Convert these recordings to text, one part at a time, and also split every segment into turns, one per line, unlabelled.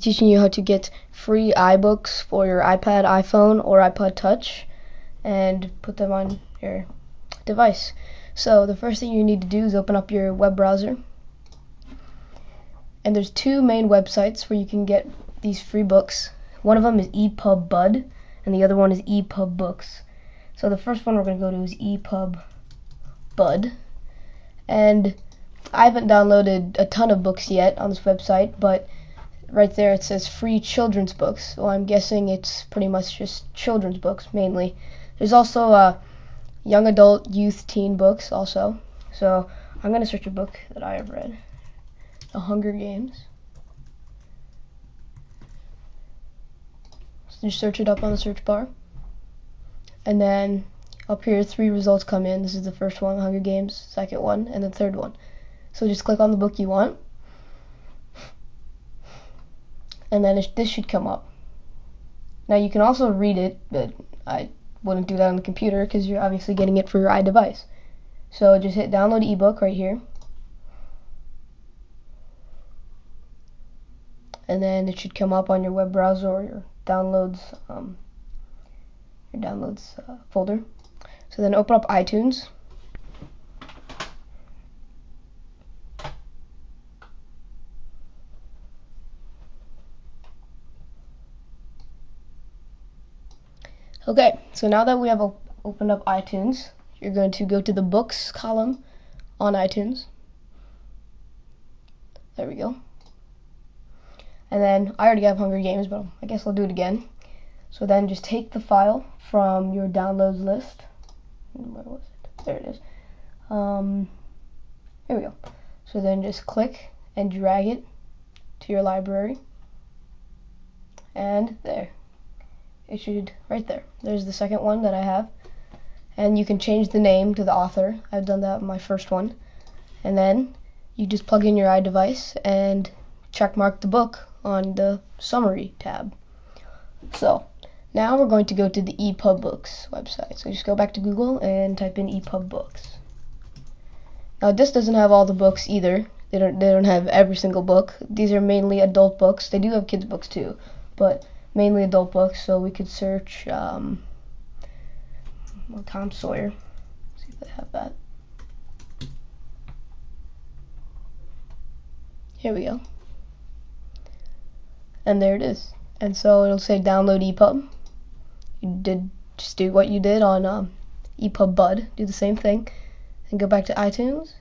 teaching you how to get free iBooks for your iPad, iPhone, or iPod Touch and put them on your device. So the first thing you need to do is open up your web browser. And there's two main websites where you can get these free books. One of them is ePubBud and the other one is ePubBooks. So the first one we're going to go to is ePubBud. And I haven't downloaded a ton of books yet on this website, but right there it says free children's books. Well, I'm guessing it's pretty much just children's books mainly. There's also uh, young adult, youth, teen books also. So I'm going to search a book that I have read The Hunger Games. So just search it up on the search bar. And then up here, three results come in. This is the first one, Hunger Games, second one, and the third one. So just click on the book you want and then this should come up. Now you can also read it, but I wouldn't do that on the computer because you're obviously getting it for your iDevice. So just hit download ebook right here. And then it should come up on your web browser or your downloads um, your downloads uh, folder. So then open up iTunes. Okay, so now that we have op opened up iTunes, you're going to go to the books column on iTunes. There we go. And then I already have Hunger Games, but I guess I'll do it again. So then just take the file from your downloads list. Where was it? There it is. Um, here we go. So then just click and drag it to your library. And there issued right there. There's the second one that I have. And you can change the name to the author. I've done that with my first one. And then you just plug in your iDevice and check mark the book on the summary tab. So now we're going to go to the EPUB Books website. So just go back to Google and type in EPUB Books. Now this doesn't have all the books either. They don't they don't have every single book. These are mainly adult books. They do have kids books too, but mainly adult books, so we could search um, well, Tom Sawyer. See if they have that. Here we go. And there it is. And so it'll say download EPUB. You did just do what you did on um, ePubBud. Do the same thing. And go back to iTunes.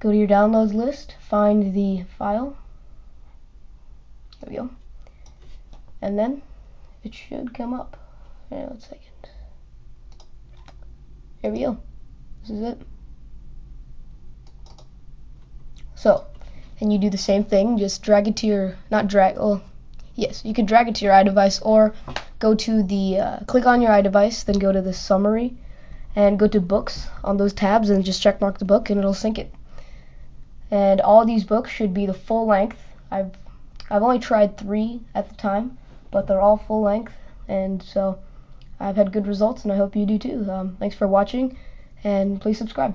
Go to your downloads list. Find the file. There we go and then it should come up. Hang one second. Here we go. This is it. So, and you do the same thing, just drag it to your, not drag, oh, yes, you can drag it to your iDevice or go to the, uh, click on your iDevice, then go to the summary and go to books on those tabs and just check mark the book and it'll sync it. And all these books should be the full length. I've I've only tried three at the time, but they're all full length, and so I've had good results, and I hope you do too. Um, thanks for watching, and please subscribe.